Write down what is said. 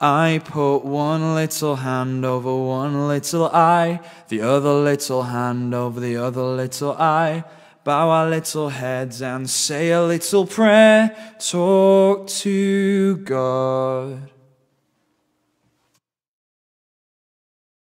I put one little hand over one little eye, the other little hand over the other little eye. Bow our little heads and say a little prayer. Talk to God.